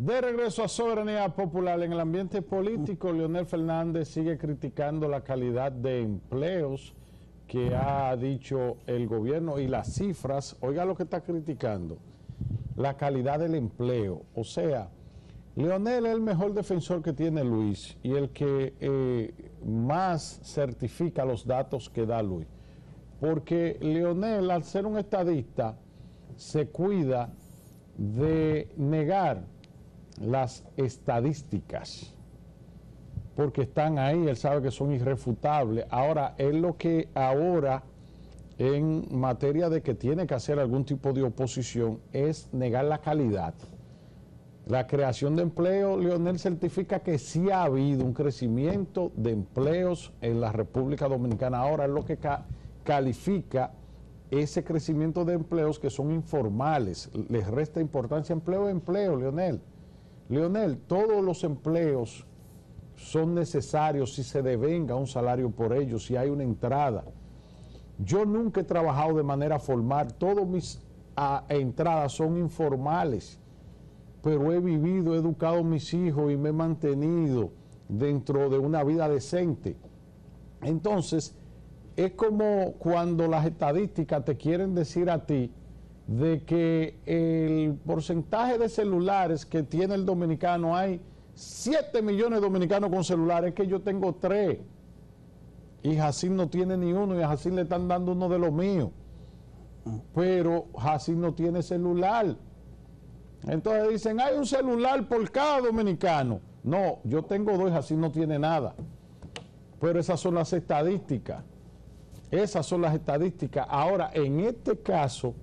De regreso a Soberanía Popular, en el ambiente político, Leonel Fernández sigue criticando la calidad de empleos que ha dicho el gobierno y las cifras, oiga lo que está criticando, la calidad del empleo. O sea, Leonel es el mejor defensor que tiene Luis y el que eh, más certifica los datos que da Luis. Porque Leonel, al ser un estadista, se cuida de negar las estadísticas, porque están ahí, él sabe que son irrefutables. Ahora, es lo que ahora, en materia de que tiene que hacer algún tipo de oposición, es negar la calidad. La creación de empleo, Leonel certifica que sí ha habido un crecimiento de empleos en la República Dominicana. Ahora es lo que califica ese crecimiento de empleos que son informales. Les resta importancia empleo, empleo, Leonel. Leonel, todos los empleos son necesarios si se devenga un salario por ellos, si hay una entrada. Yo nunca he trabajado de manera formal, todas mis ah, entradas son informales, pero he vivido, he educado a mis hijos y me he mantenido dentro de una vida decente. Entonces, es como cuando las estadísticas te quieren decir a ti, de que el porcentaje de celulares que tiene el dominicano, hay 7 millones de dominicanos con celulares, que yo tengo 3. Y Jacín no tiene ni uno, y a Jacín le están dando uno de los míos. Pero Jacín no tiene celular. Entonces dicen, hay un celular por cada dominicano. No, yo tengo dos Jacín no tiene nada. Pero esas son las estadísticas. Esas son las estadísticas. Ahora, en este caso,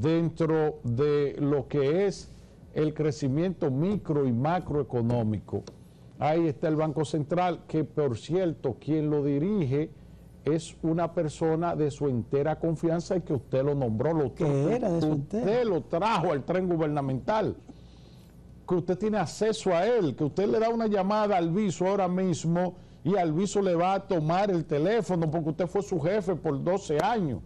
dentro de lo que es el crecimiento micro y macroeconómico. Ahí está el Banco Central, que por cierto, quien lo dirige es una persona de su entera confianza y que usted lo nombró, lo era de su usted lo trajo al tren gubernamental, que usted tiene acceso a él, que usted le da una llamada al viso ahora mismo y al viso le va a tomar el teléfono porque usted fue su jefe por 12 años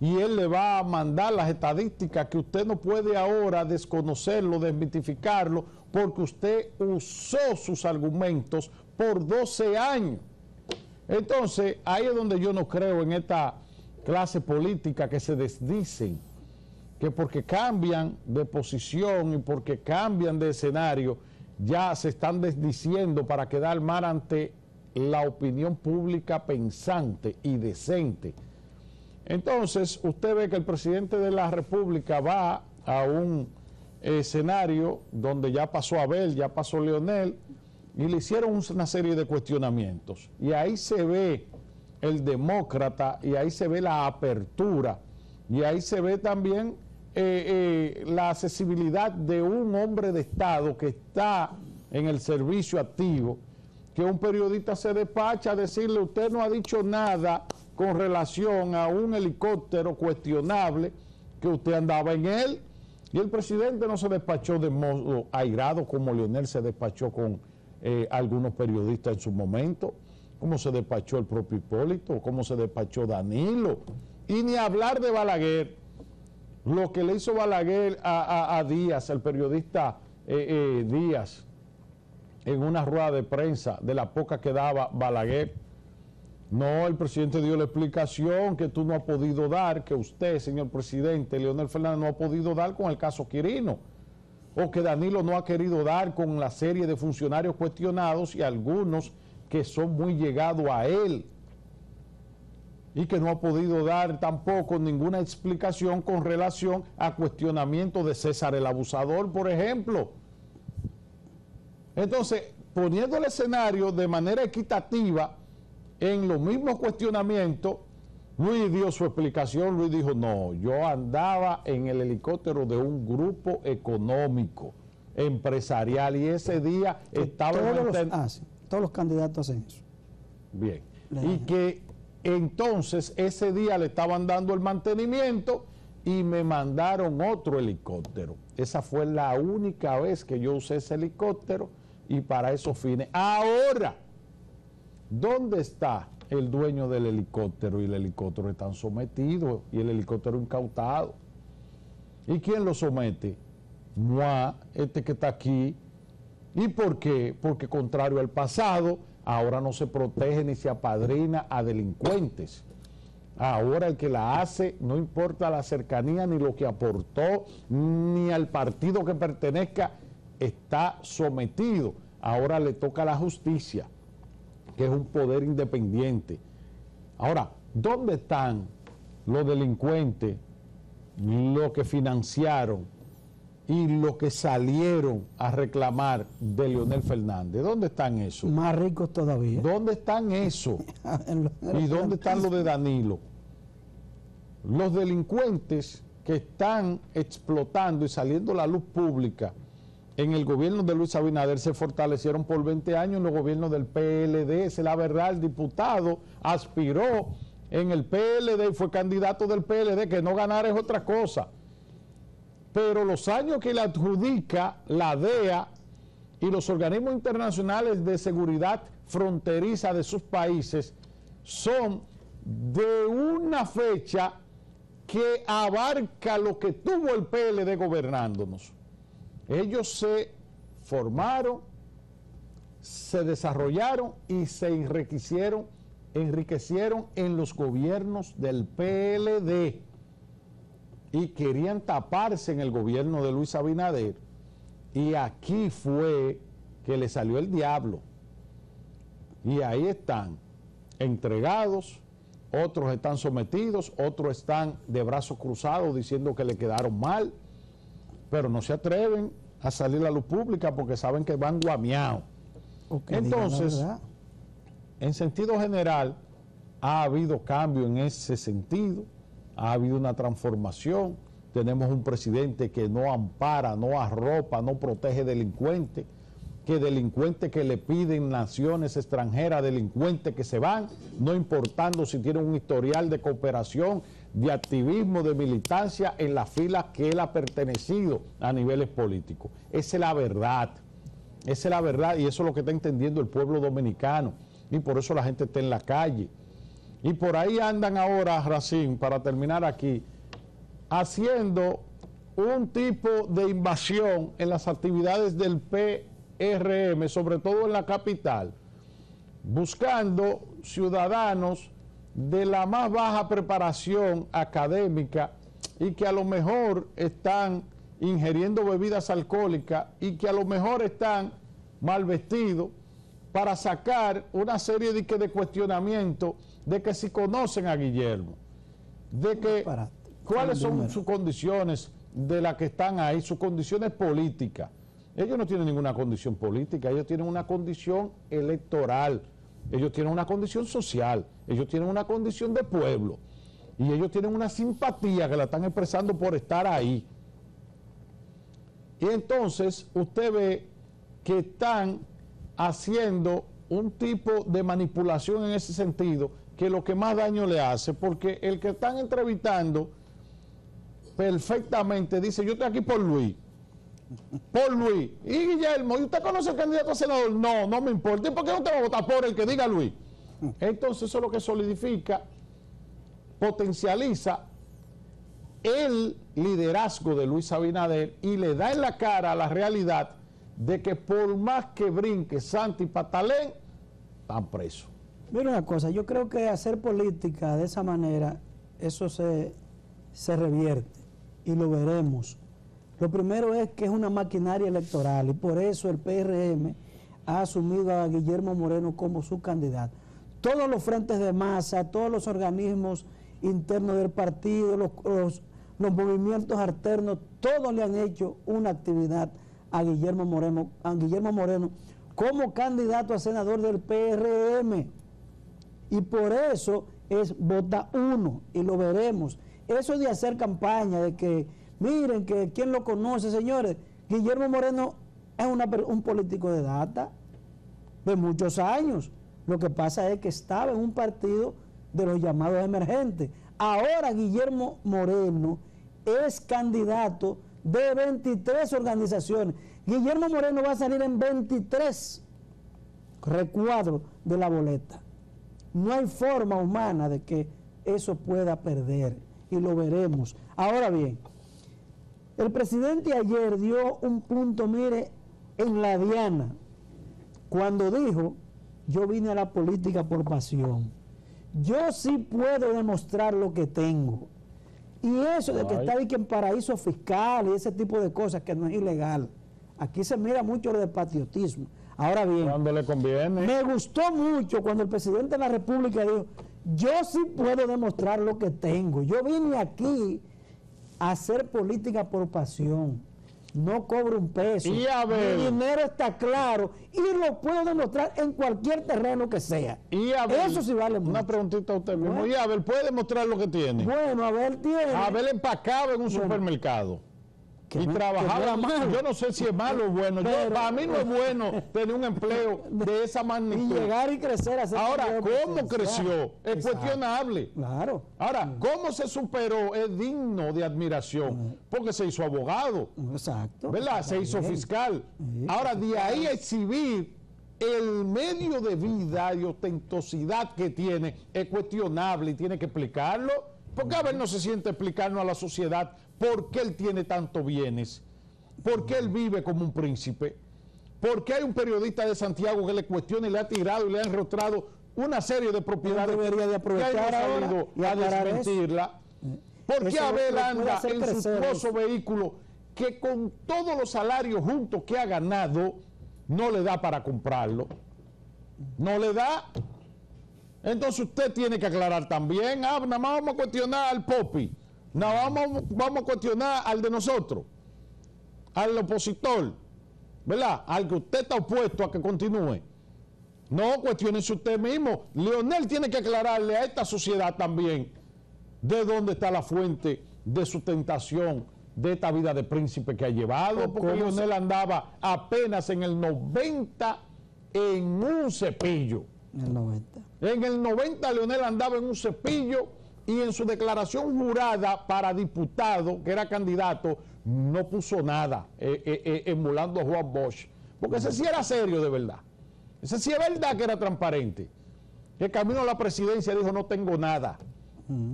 y él le va a mandar las estadísticas que usted no puede ahora desconocerlo, desmitificarlo, porque usted usó sus argumentos por 12 años. Entonces, ahí es donde yo no creo en esta clase política que se desdicen, que porque cambian de posición y porque cambian de escenario, ya se están desdiciendo para quedar mal ante la opinión pública pensante y decente entonces, usted ve que el presidente de la República va a un escenario donde ya pasó Abel, ya pasó Leonel, y le hicieron una serie de cuestionamientos. Y ahí se ve el demócrata, y ahí se ve la apertura, y ahí se ve también eh, eh, la accesibilidad de un hombre de Estado que está en el servicio activo, que un periodista se despacha a decirle, usted no ha dicho nada con relación a un helicóptero cuestionable que usted andaba en él. Y el presidente no se despachó de modo airado como Leonel se despachó con eh, algunos periodistas en su momento, como se despachó el propio Hipólito, como se despachó Danilo. Y ni hablar de Balaguer, lo que le hizo Balaguer a, Díaz, el periodista eh, eh, Díaz, en una rueda de prensa de la poca que daba Balaguer no, el presidente dio la explicación que tú no has podido dar, que usted, señor presidente, Leonel Fernández, no ha podido dar con el caso Quirino, o que Danilo no ha querido dar con la serie de funcionarios cuestionados y algunos que son muy llegados a él, y que no ha podido dar tampoco ninguna explicación con relación a cuestionamiento de César el Abusador, por ejemplo. Entonces, poniendo el escenario de manera equitativa, en los mismos cuestionamientos, Luis dio su explicación, Luis dijo, no, yo andaba en el helicóptero de un grupo económico, empresarial, y ese día estaba... Todos, los, ah, todos los candidatos hacen eso. Bien. Y que entonces ese día le estaban dando el mantenimiento y me mandaron otro helicóptero. Esa fue la única vez que yo usé ese helicóptero y para esos fines. Ahora ¿Dónde está el dueño del helicóptero? Y el helicóptero está sometido y el helicóptero incautado. ¿Y quién lo somete? Mua, este que está aquí. ¿Y por qué? Porque contrario al pasado, ahora no se protege ni se apadrina a delincuentes. Ahora el que la hace, no importa la cercanía ni lo que aportó, ni al partido que pertenezca, está sometido. Ahora le toca a la justicia, que es un poder independiente. Ahora, ¿dónde están los delincuentes, los que financiaron y los que salieron a reclamar de Leonel Fernández? ¿Dónde están esos? Más ricos todavía. ¿Dónde están esos? ¿Y dónde están los de Danilo? Los delincuentes que están explotando y saliendo a la luz pública en el gobierno de Luis Abinader se fortalecieron por 20 años en los gobiernos del PLD. es la verdad, el diputado aspiró en el PLD y fue candidato del PLD, que no ganar es otra cosa. Pero los años que le adjudica la DEA y los organismos internacionales de seguridad fronteriza de sus países son de una fecha que abarca lo que tuvo el PLD gobernándonos. Ellos se formaron, se desarrollaron y se enriquecieron, enriquecieron en los gobiernos del PLD y querían taparse en el gobierno de Luis Abinader. Y aquí fue que le salió el diablo. Y ahí están, entregados, otros están sometidos, otros están de brazos cruzados diciendo que le quedaron mal, pero no se atreven a salir a la luz pública porque saben que van guameados. Entonces, en sentido general, ha habido cambio en ese sentido, ha habido una transformación, tenemos un presidente que no ampara, no arropa, no protege delincuentes, que delincuentes que le piden naciones extranjeras, delincuentes que se van, no importando si tienen un historial de cooperación, de activismo, de militancia en las filas que él ha pertenecido a niveles políticos. Esa es la verdad, esa es la verdad y eso es lo que está entendiendo el pueblo dominicano y por eso la gente está en la calle. Y por ahí andan ahora, Racín, para terminar aquí, haciendo un tipo de invasión en las actividades del PRM, sobre todo en la capital, buscando ciudadanos de la más baja preparación académica y que a lo mejor están ingiriendo bebidas alcohólicas y que a lo mejor están mal vestidos para sacar una serie de, de cuestionamientos de que si conocen a Guillermo, de que cuáles son sus condiciones de las que están ahí, sus condiciones políticas. Ellos no tienen ninguna condición política, ellos tienen una condición electoral ellos tienen una condición social, ellos tienen una condición de pueblo y ellos tienen una simpatía que la están expresando por estar ahí. Y entonces usted ve que están haciendo un tipo de manipulación en ese sentido que lo que más daño le hace, porque el que están entrevistando perfectamente dice, yo estoy aquí por Luis, por Luis. Y Guillermo, ¿y usted conoce al candidato a senador? No, no me importa. ¿Y por qué no te va a votar por el que diga Luis? Entonces eso es lo que solidifica, potencializa el liderazgo de Luis Abinader y le da en la cara a la realidad de que por más que brinque Santi Patalén, están presos. Mira una cosa, yo creo que hacer política de esa manera, eso se, se revierte y lo veremos lo primero es que es una maquinaria electoral y por eso el PRM ha asumido a Guillermo Moreno como su candidato. Todos los frentes de masa, todos los organismos internos del partido, los, movimientos alternos, todos le han hecho una actividad a Guillermo Moreno, a Guillermo Moreno como candidato a senador del PRM. Y por eso es vota uno, y lo veremos. Eso de hacer campaña, de que Miren que quien lo conoce, señores, Guillermo Moreno es un político de data de muchos años. Lo que pasa es que estaba en un partido de los llamados emergentes. Ahora Guillermo Moreno es candidato de 23 organizaciones. Guillermo Moreno va a salir en 23 recuadros de la boleta. No hay forma humana de que eso pueda perder y lo veremos. Ahora bien, El presidente ayer dio un punto, mire, en la diana, cuando dijo, yo vine a la política por pasión. Yo sí puedo demostrar lo que tengo. Y eso de que está ahí que en paraíso fiscal y ese tipo de cosas que no es ilegal. Aquí se mira mucho lo de patriotismo. Ahora bien, Cuando le conviene. me gustó mucho cuando el presidente de la República dijo, yo sí puedo demostrar lo que tengo. Yo vine aquí hacer política por pasión. No cobro un peso. Mi dinero está claro y lo puedo demostrar en cualquier terreno que sea. Y Abel, Eso sí vale mucho. Una preguntita a usted mismo. Bueno. Y Abel, ¿puede demostrar lo que tiene? Bueno, a ver, tiene. Abel empacaba en un Bueno. supermercado. Y no- trabajaba. malo. Yo no sé si es malo o bueno. Yo- para mí no es bueno tener un empleo de esa y magnitud. llegar y crecer. a ser Ahora, ¿cómo creció? Es Exacto. cuestionable. Claro. Ahora, ¿cómo se superó? Es digno de admiración. Porque se hizo abogado. Exacto. ¿verdad? Se hizo fiscal. Ahora, de ahí a exhibir el medio de vida y ostentosidad que tiene es cuestionable y tiene que explicarlo. Porque a ver no se siente explicarnos a la sociedad por qué él tiene tantos bienes, por qué él vive como un príncipe, por qué hay un periodista de Santiago que le cuestiona y le ha tirado y le ha enrostrado una serie de propiedades debería de que aprovechar no y a desmentirla. ¿Por qué Abel anda en su eso. vehículo que con todos los salarios juntos que ha ganado no le da para comprarlo? No le da. Entonces usted tiene que aclarar también. Ah, nada más vamos a cuestionar al Popi. Más vamos, vamos a cuestionar al de nosotros. Al opositor. ¿Verdad? Al que usted está opuesto a que continúe. No, cuestionese usted mismo. Leonel tiene que aclararle a esta sociedad también de dónde está la fuente de su tentación de esta vida de príncipe que ha llevado, ¿O porque se- Leonel andaba apenas en el 90 en un cepillo. En el 90. En el 90 Leonel andaba en un cepillo y en su declaración jurada para diputado, que era candidato, no puso nada eh, eh, eh, emulando a Juan Bosch. Porque ese sí era serio de verdad. Ese sí es verdad que era transparente. El camino a la presidencia dijo no tengo nada.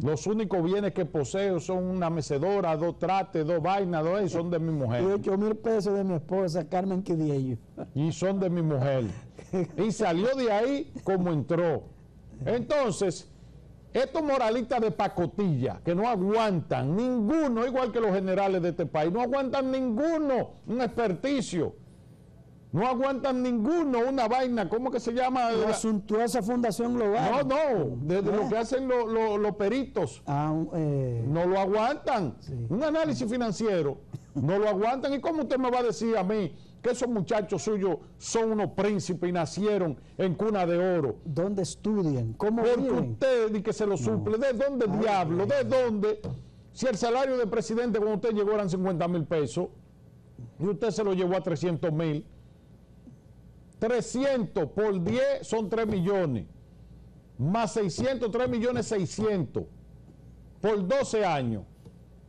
Los únicos bienes que poseo son una mecedora, dos trates, dos vainas, dos y son de mi Y mujer. 8 mil pesos de mi esposa, Carmen Quidiello. y son de mi mujer. Y salió de ahí como entró. Entonces, estos moralistas de pacotilla que no aguantan ninguno, igual que los generales de este país, no aguantan ninguno un experticio. No aguantan ninguno una vaina, ¿cómo que se llama? La suntuosa Fundación Global. No, no, de, de lo que hacen lo- lo- los peritos. Ah, eh, No lo aguantan. Sí. Un análisis financiero no lo aguantan. ¿Y cómo usted me va a decir a mí que esos muchachos suyos son unos príncipes y nacieron en cuna de oro? ¿Dónde estudian? ¿Cómo Porque viven? usted ni que se lo suple. ¿De dónde diablo? ¿De dónde? Si el salario del presidente cuando usted llegó eran 50 mil pesos y usted se lo llevó a 300 mil. 300 por 10 son 3 millones. Más 600, 3 millones 600 por 12 años.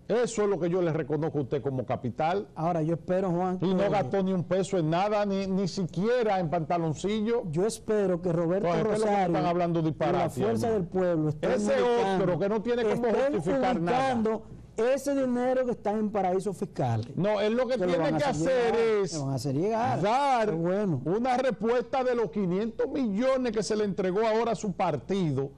Eso es lo que yo le reconozco a usted como capital. Ahora, yo espero, Juan, Y no gastó ni un peso en nada, ni, ni siquiera en pantaloncillo. yo espero que Roberto ¿qué es que Rosario están hablando y la disparate, Fuerza del Pueblo Ese otro que no tiene cómo justificar nada. ese dinero que está en paraísos fiscales. No, él lo que tiene que hacer llegar, es van a hacer llegar. dar bueno. una respuesta de los 500 millones que se le entregó ahora a su partido,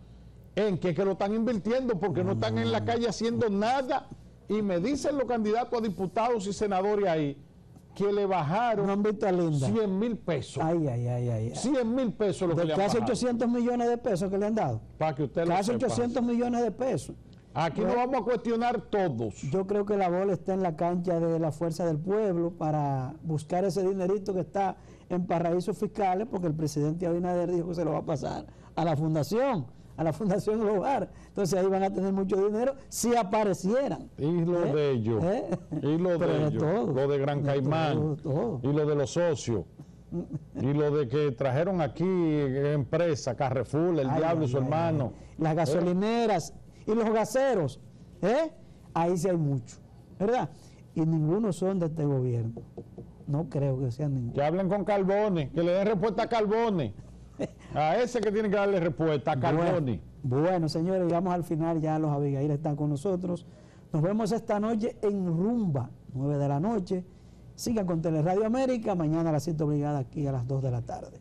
en que, que lo están invirtiendo porque no están en la calle haciendo nada. Y me dicen los candidatos a diputados y senadores ahí que le bajaron Linda. 100 mil pesos. Ay, ay, ay, ay. ay. 100 mil pesos lo que De le han casi bajado. 800 millones de pesos que le han dado. Para que usted Casi sepa. 800 millones de pesos. Aquí no vamos a cuestionar todos. Yo creo que la bola está en la cancha de la fuerza del pueblo para buscar ese dinerito que está en paraísos fiscales, porque el presidente Abinader dijo que se lo va a pasar a la fundación, a la fundación global. Entonces ahí van a tener mucho dinero si aparecieran. Y lo ¿Eh? de ellos. ¿Eh? Y lo Pero de ellos. todo, Lo de Gran Caimán. todo, todo. Y lo de los socios. y lo de que trajeron aquí empresa, Carrefour, el Ay, diablo y su ay, hermano. Las gasolineras y los gaseros. ¿eh? Ahí sí hay mucho. ¿Verdad? Y ninguno son de este gobierno. No creo que sean ninguno. Que hablen con Carbone, que le den respuesta a Carbone. A ese que tiene que darle respuesta, a Carbone. Bueno, bueno, señores, llegamos al final, ya los Abigail están con nosotros. Nos vemos esta noche en Rumba, 9 de la noche. Sigan con Teleradio América, mañana a las 7 Brigada aquí a las 2 de la tarde.